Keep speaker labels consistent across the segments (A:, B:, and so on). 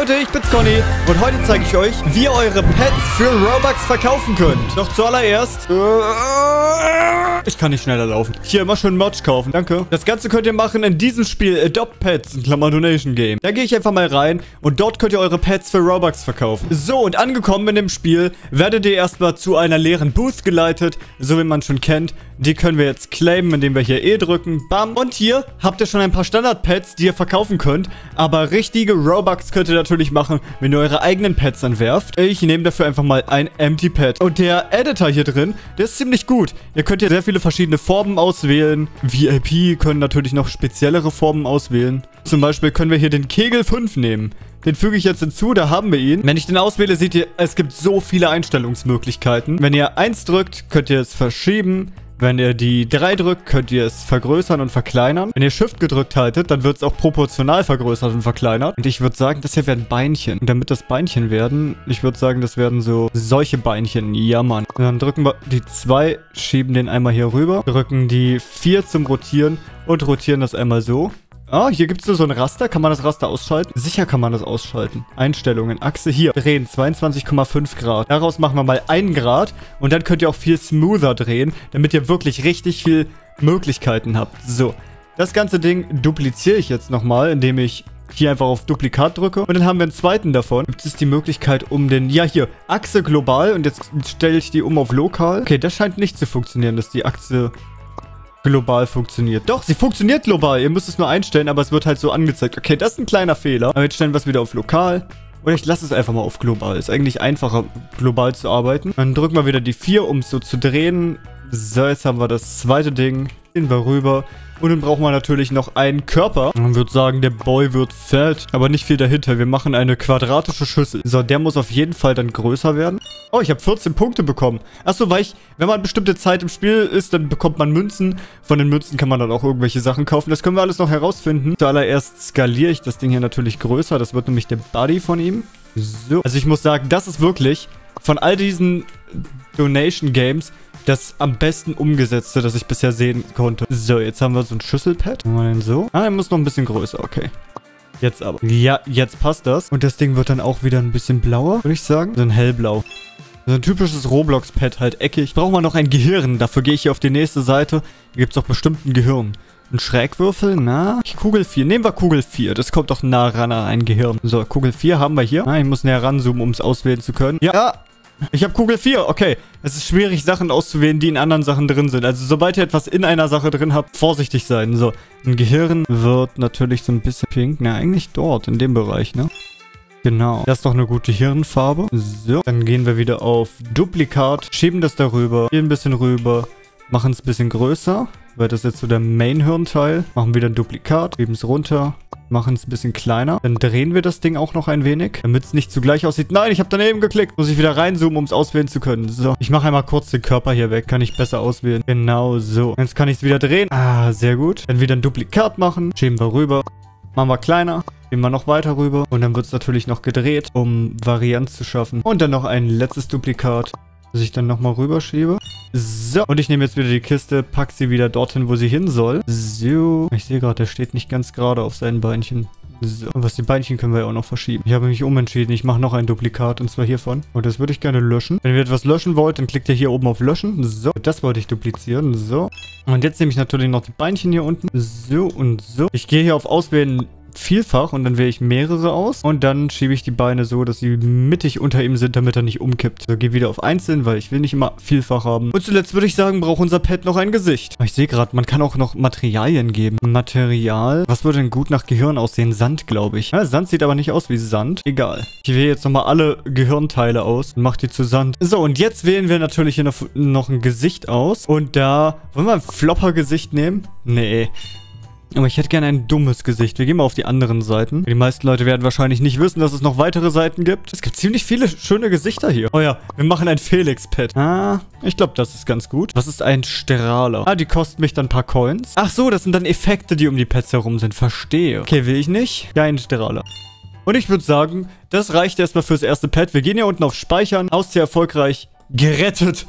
A: Leute, ich bin's Conny und heute zeige ich euch, wie ihr eure Pets für Robux verkaufen könnt. Doch zuallererst... Ich kann nicht schneller laufen. Hier immer schön Merch kaufen, danke. Das Ganze könnt ihr machen in diesem Spiel Adopt Pets, in Klammer Donation Game. Da gehe ich einfach mal rein und dort könnt ihr eure Pets für Robux verkaufen. So, und angekommen in dem Spiel werdet ihr erstmal zu einer leeren Booth geleitet, so wie man schon kennt. Die können wir jetzt claimen, indem wir hier E drücken. Bam. Und hier habt ihr schon ein paar Standard-Pets, die ihr verkaufen könnt. Aber richtige Robux könnt ihr natürlich machen, wenn ihr eure eigenen Pets anwerft. Ich nehme dafür einfach mal ein Empty Pet. Und der Editor hier drin, der ist ziemlich gut. Ihr könnt hier sehr viele verschiedene Formen auswählen. VIP können natürlich noch speziellere Formen auswählen. Zum Beispiel können wir hier den Kegel 5 nehmen. Den füge ich jetzt hinzu, da haben wir ihn. Wenn ich den auswähle, seht ihr, es gibt so viele Einstellungsmöglichkeiten. Wenn ihr 1 drückt, könnt ihr es verschieben. Wenn ihr die 3 drückt, könnt ihr es vergrößern und verkleinern. Wenn ihr Shift gedrückt haltet, dann wird es auch proportional vergrößert und verkleinert. Und ich würde sagen, das hier werden Beinchen. Und damit das Beinchen werden, ich würde sagen, das werden so solche Beinchen. Ja, Mann. Und dann drücken wir die 2, schieben den einmal hier rüber, drücken die 4 zum Rotieren und rotieren das einmal so. Ah, hier gibt es so ein Raster. Kann man das Raster ausschalten? Sicher kann man das ausschalten. Einstellungen. Achse hier. Drehen. 22,5 Grad. Daraus machen wir mal 1 Grad. Und dann könnt ihr auch viel smoother drehen, damit ihr wirklich richtig viel Möglichkeiten habt. So. Das ganze Ding dupliziere ich jetzt nochmal, indem ich hier einfach auf Duplikat drücke. Und dann haben wir einen zweiten davon. Gibt es die Möglichkeit um den... Ja, hier. Achse global. Und jetzt stelle ich die um auf lokal. Okay, das scheint nicht zu funktionieren, dass die Achse global funktioniert. Doch, sie funktioniert global. Ihr müsst es nur einstellen, aber es wird halt so angezeigt. Okay, das ist ein kleiner Fehler. Aber jetzt stellen wir es wieder auf lokal. Oder ich lasse es einfach mal auf global. Ist eigentlich einfacher, global zu arbeiten. Dann drücken wir wieder die 4, um es so zu drehen. So, jetzt haben wir das zweite Ding. Gehen wir rüber. Und dann brauchen wir natürlich noch einen Körper. Man würde sagen, der Boy wird fett. Aber nicht viel dahinter. Wir machen eine quadratische Schüssel. So, der muss auf jeden Fall dann größer werden. Oh, ich habe 14 Punkte bekommen. Achso, weil ich, wenn man bestimmte Zeit im Spiel ist, dann bekommt man Münzen. Von den Münzen kann man dann auch irgendwelche Sachen kaufen. Das können wir alles noch herausfinden. Zuallererst skaliere ich das Ding hier natürlich größer. Das wird nämlich der Buddy von ihm. So. Also ich muss sagen, das ist wirklich von all diesen Donation Games das am besten umgesetzte, das ich bisher sehen konnte. So, jetzt haben wir so ein Schüsselpad. Machen wir den so? Ah, er muss noch ein bisschen größer, okay. Jetzt aber. Ja, jetzt passt das. Und das Ding wird dann auch wieder ein bisschen blauer, würde ich sagen. So ein hellblau. So ein typisches Roblox-Pad, halt eckig. Brauchen wir noch ein Gehirn. Dafür gehe ich hier auf die nächste Seite. Hier gibt es auch bestimmt ein Gehirn. Ein Schrägwürfel, na? Kugel 4. Nehmen wir Kugel 4. Das kommt doch nah ran an ein Gehirn. So, Kugel 4 haben wir hier. Ah, ich muss näher ranzoomen, um es auswählen zu können. Ja, ja. Ich habe Kugel 4, okay. Es ist schwierig, Sachen auszuwählen, die in anderen Sachen drin sind. Also sobald ihr etwas in einer Sache drin habt, vorsichtig sein. So, ein Gehirn wird natürlich so ein bisschen pink. Na, eigentlich dort, in dem Bereich, ne? Genau. Das ist doch eine gute Hirnfarbe. So, dann gehen wir wieder auf Duplikat, schieben das darüber, hier ein bisschen rüber, machen es ein bisschen größer, weil das jetzt so der Main-Hirnteil. Machen wieder ein Duplikat, schieben es runter, machen es ein bisschen kleiner. Dann drehen wir das Ding auch noch ein wenig, damit es nicht zugleich aussieht. Nein, ich habe daneben geklickt. Muss ich wieder reinzoomen, um es auswählen zu können. So, ich mache einmal kurz den Körper hier weg. Kann ich besser auswählen. Genau so. Jetzt kann ich es wieder drehen. Ah, sehr gut. Dann wieder ein Duplikat machen. Schieben wir rüber. Machen wir kleiner. Gehen wir noch weiter rüber. Und dann wird es natürlich noch gedreht, um Varianz zu schaffen. Und dann noch ein letztes Duplikat, das ich dann nochmal rüberschiebe. So, und ich nehme jetzt wieder die Kiste, pack sie wieder dorthin, wo sie hin soll. So, ich sehe gerade, der steht nicht ganz gerade auf seinen Beinchen. So, und was die Beinchen können wir ja auch noch verschieben. Ich habe mich umentschieden, ich mache noch ein Duplikat, und zwar hiervon. Und das würde ich gerne löschen. Wenn ihr etwas löschen wollt, dann klickt ihr hier oben auf Löschen. So, das wollte ich duplizieren. So. Und jetzt nehme ich natürlich noch die Beinchen hier unten. So und so. Ich gehe hier auf Auswählen vielfach und dann wähle ich mehrere aus und dann schiebe ich die Beine so, dass sie mittig unter ihm sind, damit er nicht umkippt. So, gehe wieder auf einzeln, weil ich will nicht immer vielfach haben. Und zuletzt würde ich sagen, braucht unser Pet noch ein Gesicht. Ich sehe gerade, man kann auch noch Materialien geben. Material. Was würde denn gut nach Gehirn aussehen? Sand, glaube ich. Ja, Sand sieht aber nicht aus wie Sand. Egal. Ich wähle jetzt nochmal alle Gehirnteile aus und mache die zu Sand. So, und jetzt wählen wir natürlich hier noch, noch ein Gesicht aus. Und da... Wollen wir ein Flopper-Gesicht nehmen? Nee. Aber ich hätte gerne ein dummes Gesicht. Wir gehen mal auf die anderen Seiten. Die meisten Leute werden wahrscheinlich nicht wissen, dass es noch weitere Seiten gibt. Es gibt ziemlich viele schöne Gesichter hier. Oh ja, wir machen ein Felix-Pet. Ah, ich glaube, das ist ganz gut. Was ist ein Strahler? Ah, die kosten mich dann ein paar Coins. Ach so, das sind dann Effekte, die um die Pets herum sind. Verstehe. Okay, will ich nicht. Ja, ein Strahler. Und ich würde sagen, das reicht erstmal fürs erste Pet. Wir gehen hier unten auf Speichern. Haustier erfolgreich gerettet.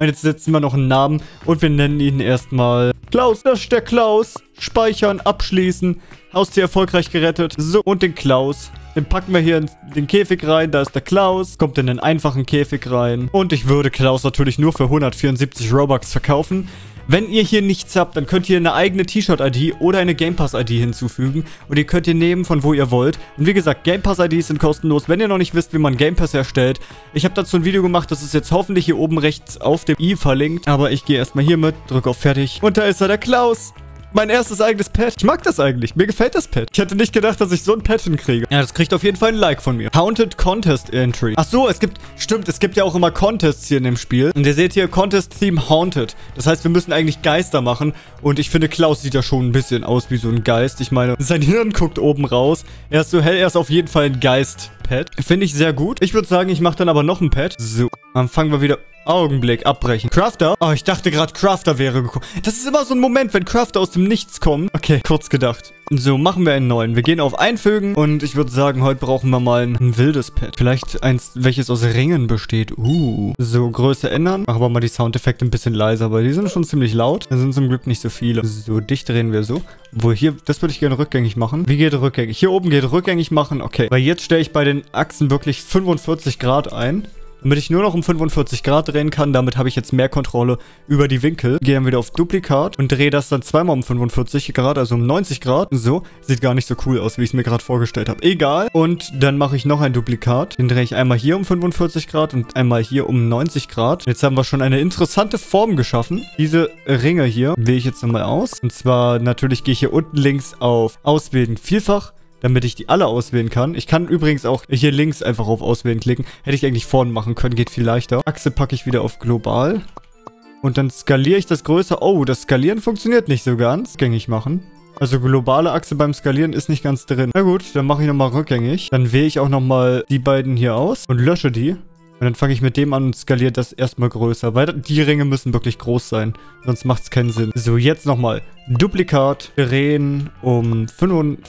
A: Und jetzt setzen wir noch einen Namen und wir nennen ihn erstmal Klaus. Das ist der Klaus. Speichern, abschließen. Haustier erfolgreich gerettet. So, und den Klaus Den packen wir hier in den Käfig rein. Da ist der Klaus. Kommt in den einfachen Käfig rein. Und ich würde Klaus natürlich nur für 174 Robux verkaufen. Wenn ihr hier nichts habt, dann könnt ihr eine eigene T-Shirt-ID oder eine Game Pass-ID hinzufügen. Und ihr könnt ihr nehmen, von wo ihr wollt. Und wie gesagt, Game Pass-IDs sind kostenlos. Wenn ihr noch nicht wisst, wie man Game Pass erstellt, ich habe dazu ein Video gemacht, das ist jetzt hoffentlich hier oben rechts auf dem i verlinkt. Aber ich gehe erstmal hier mit, drücke auf Fertig. Und da ist er, der Klaus. Mein erstes eigenes Pet. Ich mag das eigentlich. Mir gefällt das Pet. Ich hätte nicht gedacht, dass ich so ein Pet hinkriege. Ja, das kriegt auf jeden Fall ein Like von mir. Haunted Contest Entry. Ach so, es gibt... Stimmt, es gibt ja auch immer Contests hier in dem Spiel. Und ihr seht hier Contest Theme Haunted. Das heißt, wir müssen eigentlich Geister machen. Und ich finde, Klaus sieht ja schon ein bisschen aus wie so ein Geist. Ich meine, sein Hirn guckt oben raus. Er ist so hell, er ist auf jeden Fall ein Geist. Pet. Finde ich sehr gut. Ich würde sagen, ich mache dann aber noch ein Pet. So, dann fangen wir wieder... Augenblick, abbrechen. Crafter? Oh, ich dachte gerade, Crafter wäre gekommen. Das ist immer so ein Moment, wenn Crafter aus dem Nichts kommen. Okay, kurz gedacht. So, machen wir einen neuen. Wir gehen auf Einfügen und ich würde sagen, heute brauchen wir mal ein, wildes Pet. Vielleicht eins, welches aus Ringen besteht. Uh. So, Größe ändern. Machen wir mal die Soundeffekte ein bisschen leiser, weil die sind schon ziemlich laut. Da sind zum Glück nicht so viele. So, dicht drehen wir so. Wo hier, das würde ich gerne rückgängig machen. Wie geht rückgängig? Hier oben geht rückgängig machen. Okay. Weil jetzt stelle ich bei den Achsen wirklich 45 Grad ein damit ich nur noch um 45 Grad drehen kann. Damit habe ich jetzt mehr Kontrolle über die Winkel. Gehe dann wieder auf Duplikat und drehe das dann zweimal um 45 Grad, also um 90 Grad. So, sieht gar nicht so cool aus, wie ich es mir gerade vorgestellt habe. Egal. Und dann mache ich noch ein Duplikat. Den drehe ich einmal hier um 45 Grad und einmal hier um 90 Grad. Jetzt haben wir schon eine interessante Form geschaffen. Diese Ringe hier wähle ich jetzt nochmal aus. Und zwar natürlich gehe ich hier unten links auf Auswählen Vielfach damit ich die alle auswählen kann. Ich kann übrigens auch hier links einfach auf Auswählen klicken. Hätte ich eigentlich vorne machen können, geht viel leichter. Achse packe ich wieder auf Global. Und dann skaliere ich das größer. Oh, das Skalieren funktioniert nicht so ganz. Gängig machen. Also globale Achse beim Skalieren ist nicht ganz drin. Na gut, dann mache ich nochmal rückgängig. Dann wähle ich auch nochmal die beiden hier aus und lösche die. Und dann fange ich mit dem an und skaliere das erstmal größer. Weil die Ringe müssen wirklich groß sein. Sonst macht es keinen Sinn. So, jetzt nochmal. Duplikat drehen um 55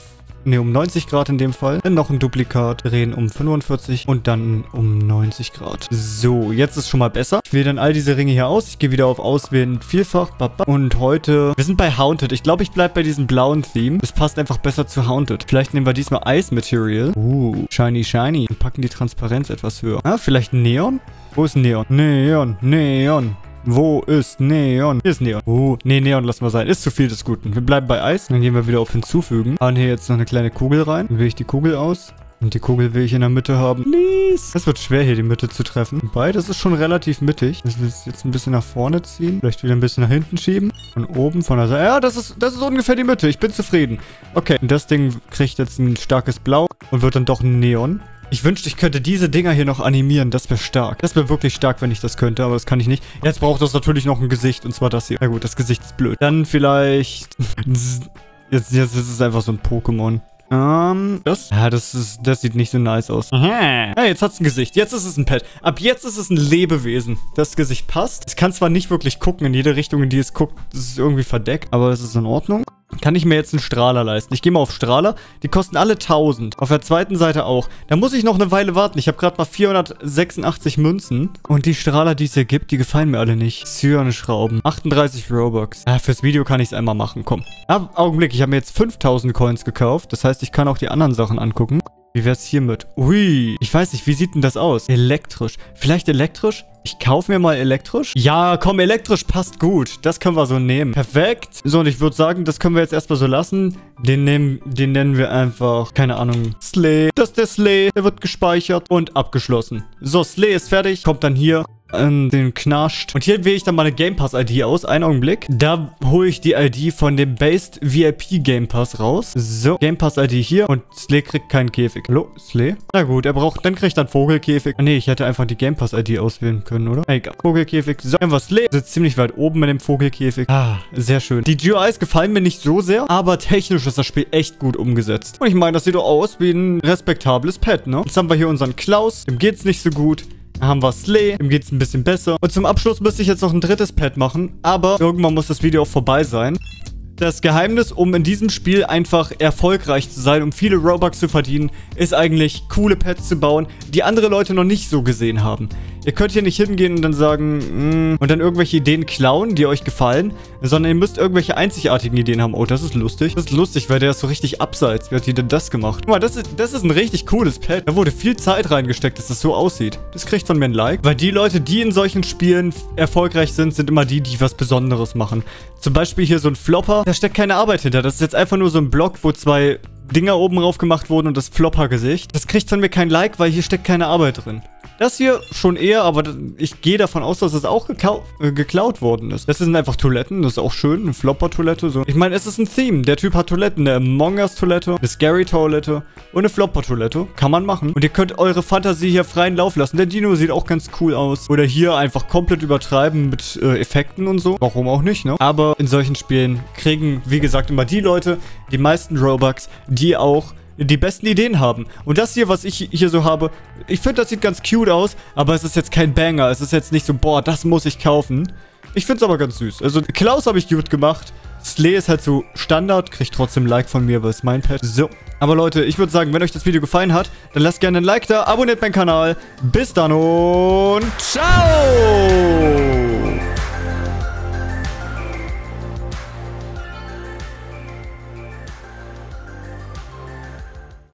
A: Ne, um 90 Grad in dem Fall. Dann noch ein Duplikat. Drehen um 45 und dann um 90 Grad. So, jetzt ist schon mal besser. Ich wähle dann all diese Ringe hier aus. Ich gehe wieder auf Auswählen Vielfach. Und heute... Wir sind bei Haunted. Ich glaube, ich bleibe bei diesem blauen Theme. Das passt einfach besser zu Haunted. Vielleicht nehmen wir diesmal Ice Material. Uh, shiny, shiny. Und packen die Transparenz etwas höher. Ah, vielleicht Neon? Wo ist Neon? Neon, Neon. Wo ist Neon? Hier ist Neon. Oh, nee, Neon lassen wir sein. Ist zu viel des Guten. Wir bleiben bei Eis. Dann gehen wir wieder auf Hinzufügen. Hauen hier jetzt noch eine kleine Kugel rein. Dann wähle ich die Kugel aus. Und die Kugel will ich in der Mitte haben. Please. Es wird schwer, hier die Mitte zu treffen. Wobei, das ist schon relativ mittig. Das will ich jetzt ein bisschen nach vorne ziehen. Vielleicht wieder ein bisschen nach hinten schieben. Von oben, von der Seite. Ja, das ist, das ist ungefähr die Mitte. Ich bin zufrieden. Okay, und das Ding kriegt jetzt ein starkes Blau und wird dann doch ein Neon. Ich wünschte, ich könnte diese Dinger hier noch animieren. Das wäre stark. Das wäre wirklich stark, wenn ich das könnte, aber das kann ich nicht. Jetzt braucht das natürlich noch ein Gesicht, und zwar das hier. Na gut, das Gesicht ist blöd. Dann vielleicht... Jetzt, jetzt ist es einfach so ein Pokémon. Ähm, das? Ja, das ist, das sieht nicht so nice aus. Aha. Ja, jetzt hat's ein Gesicht. Jetzt ist es ein Pet. Ab jetzt ist es ein Lebewesen. Das Gesicht passt. Es kann zwar nicht wirklich gucken in jede Richtung, in die es guckt. Das ist irgendwie verdeckt, aber es ist in Ordnung kann ich mir jetzt einen Strahler leisten. Ich gehe mal auf Strahler. Die kosten alle 1000. Auf der zweiten Seite auch. Da muss ich noch eine Weile warten. Ich habe gerade mal 486 Münzen. Und die Strahler, die es hier gibt, die gefallen mir alle nicht. Cyan-Schrauben. 38 Robux. Ah, fürs Video kann ich es einmal machen. Komm. Ah, Augenblick. Ich habe mir jetzt 5000 Coins gekauft. Das heißt, ich kann auch die anderen Sachen angucken. Wie wär's hiermit? Ui, ich weiß nicht, wie sieht denn das aus? Elektrisch. Vielleicht elektrisch? Ich kaufe mir mal elektrisch. Ja, komm, elektrisch passt gut. Das können wir so nehmen. Perfekt. So, und ich würde sagen, das können wir jetzt erstmal so lassen. Den, nehmen, den nennen wir einfach, keine Ahnung, Slay. Das ist der Slay. Der wird gespeichert und abgeschlossen. So, Slay ist fertig. Kommt dann hier ähm, den knascht. Und hier wähle ich dann meine Game Pass ID aus. Einen Augenblick. Da hole ich die ID von dem Based VIP Game Pass raus. So, Game Pass ID hier. Und Slay kriegt keinen Käfig. Hallo, Slay? Na gut, er braucht, dann kriegt er einen Vogelkäfig. Ah, nee, ich hätte einfach die Game Pass ID auswählen können, oder? Egal. Vogelkäfig. So, einfach Slay. Sitzt ziemlich weit oben mit dem Vogelkäfig. Ah, sehr schön. Die GUIs gefallen mir nicht so sehr, aber technisch ist das Spiel echt gut umgesetzt. Und ich meine, das sieht doch aus wie ein respektables Pet, ne? Jetzt haben wir hier unseren Klaus. Dem geht's nicht so gut haben wir Slay. Ihm geht es ein bisschen besser. Und zum Abschluss müsste ich jetzt noch ein drittes Pad machen. Aber irgendwann muss das Video auch vorbei sein. Das Geheimnis, um in diesem Spiel einfach erfolgreich zu sein, um viele Robux zu verdienen, ist eigentlich coole Pets zu bauen, die andere Leute noch nicht so gesehen haben. Ihr könnt hier nicht hingehen und dann sagen, mm, und dann irgendwelche Ideen klauen, die euch gefallen, sondern ihr müsst irgendwelche einzigartigen Ideen haben. Oh, das ist lustig. Das ist lustig, weil der ist so richtig abseits. Wie hat die denn das gemacht? Guck mal, das ist, das ist ein richtig cooles Pad. Da wurde viel Zeit reingesteckt, dass das so aussieht. Das kriegt von mir ein Like. Weil die Leute, die in solchen Spielen erfolgreich sind, sind immer die, die was Besonderes machen. Zum Beispiel hier so ein Flopper. Da steckt keine Arbeit hinter. Das ist jetzt einfach nur so ein Block, wo zwei Dinger oben drauf gemacht wurden und das Flopper-Gesicht. Das kriegt von mir kein Like, weil hier steckt keine Arbeit drin. Das hier schon eher, aber ich gehe davon aus, dass es auch äh, geklaut worden ist. Das sind einfach Toiletten, das ist auch schön, eine Flopper-Toilette. So. Ich meine, es ist ein Theme. Der Typ hat Toiletten, eine Among Us-Toilette, eine Scary-Toilette und eine Flopper-Toilette. Kann man machen. Und ihr könnt eure Fantasie hier freien Lauf lassen. Der Dino sieht auch ganz cool aus. Oder hier einfach komplett übertreiben mit äh, Effekten und so. Warum auch nicht, ne? Aber in solchen Spielen kriegen, wie gesagt, immer die Leute die meisten Robux, die auch die besten Ideen haben. Und das hier, was ich hier so habe, ich finde, das sieht ganz cute aus, aber es ist jetzt kein Banger. Es ist jetzt nicht so, boah, das muss ich kaufen. Ich finde es aber ganz süß. Also, Klaus habe ich gut gemacht. Slee ist halt so Standard, kriegt trotzdem ein Like von mir, weil es mein Pet. So. Aber Leute, ich würde sagen, wenn euch das Video gefallen hat, dann lasst gerne ein Like da, abonniert meinen Kanal. Bis dann und ciao!